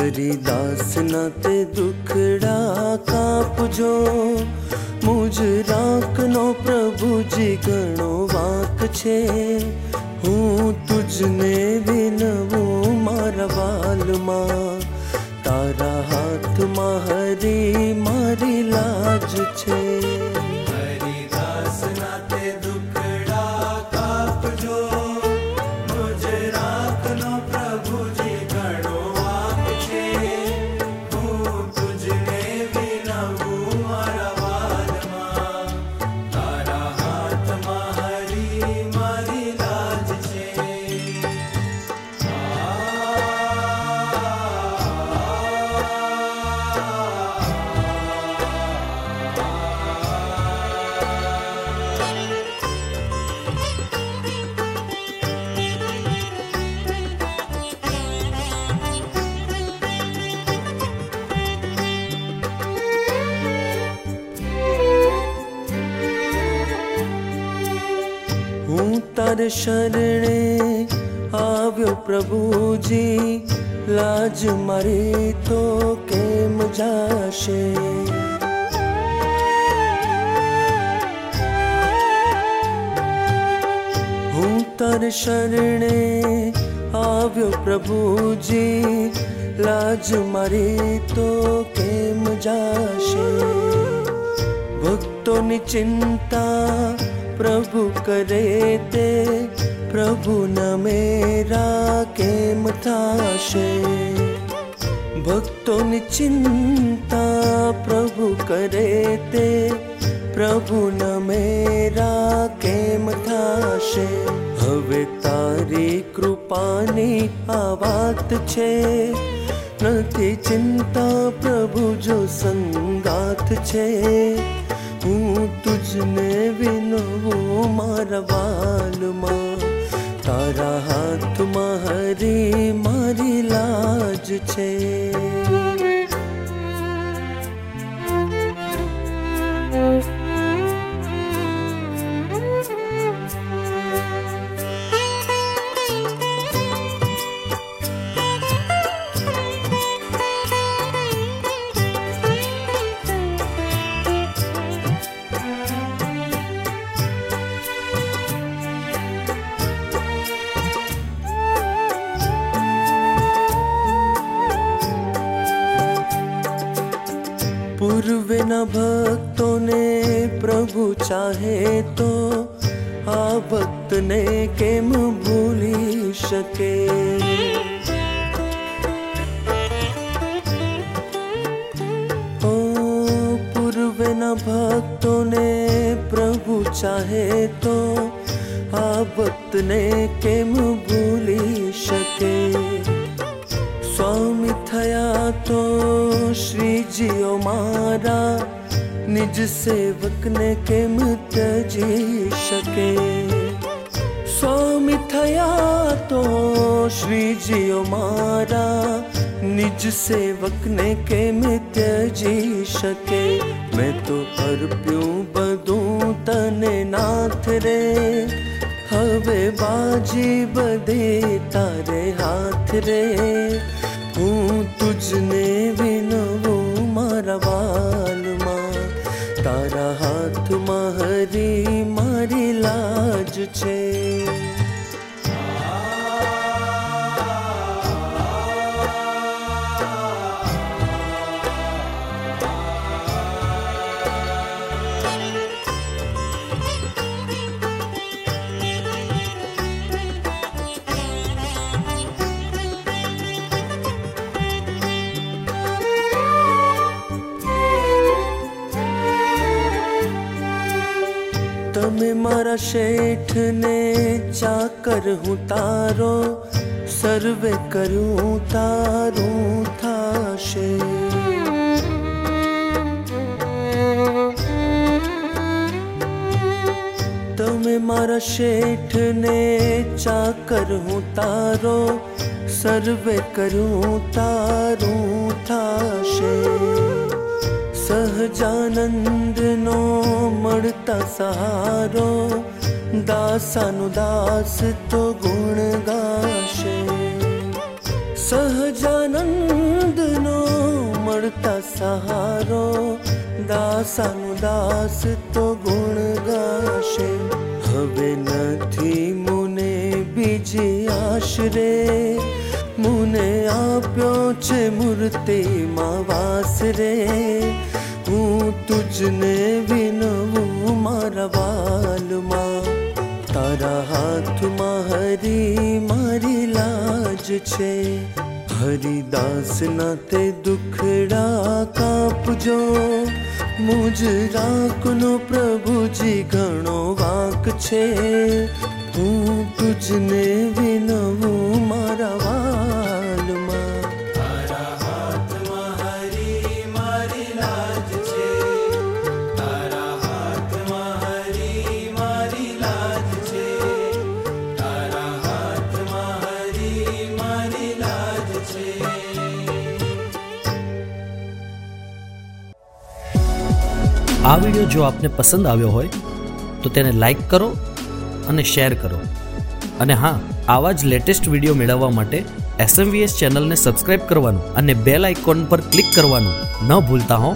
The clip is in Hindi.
हरिदास ना ते दुखड़ा कापजो। मुझ राखनो प्रभु जी गणो वाक छे। हूँ तुझने विनवो मारा वाल माँ। तारा हाथ माँ हरी मारी लाज छे। તાર શરણે આવ્યો પ્રભુજી લાજ મારી તો કેમ જાશે હું તાર શરણે આવ્યો પ્રભુજી લાજ મારી તો કેમ જાશે ભક્તોની ચિંતા પ્રભુ કરે તે પ્રભુ ન મેરા કેમ થાશે? ભક્તોની ચિંતા પ્રભુ કરે તે પ્રભુ ન મેરા કેમ થાશે? હવે તારી કૃપાની આ વાત છે, નથી ચિંતા પ્રભુ જો સંગાથ છે. तूं तुझने विनो वो मारा बाल माँ। तारा हाथ मारी मारी लाज पूर्व न भक्तों ने, प्रभु चाहे तो भक्त ने केम भूली सके। भक्तों ने, प्रभु चाहे तो आवत ने केम भूली सके। स्वामी तो श्री जियो मारा निज सेवक ने किम त्यजी सके। स्वामी थया तो श्री जियो मारा निज सेवक ने किम त्यजी सके। मैं तो अर्प्यू बदू तने नाथ रे, हवे बाजी बदे तारे हाथ रे। change. तुम्हारा शेठ ने जाकर हूँ तारो, सर्वे करूँ तारू था शेठ तुम्हें मारा शेठ ने चाकर हूँ तारो, सर्वे करूँ तारू था शेठ सहजानन्दो मृता सहारो दानुदा दा तु गुणदाश सहजानर्ता सहारो दासानुदा गुणदाश हे मुने बीज आश्रे प्योचे मूर्ति मावास रे। हूँ तुझने विनवू मारा माँ तारा हाथ माँ हरी मारी लाज छे। हरिदास नाते दुखड़ा काप जो मुझ राखनो प्रभु जी घणो वाक छे। हूँ तुझने विनवू मारा આ વીડિયો જો આપને પસંદ આવ્યો હોય, તો તેને લાઈક કરો અને શેર કરો. અને હા, આવા જ લેટેસ્ટ વીડિયો મેળવવા માટે એસએમવીએસ ચેનલને સબસ્ક્રાઇબ કરવાનું અને બેલ આઇકોન પર ક્લિક કરવાનું ન ભૂલતા હો.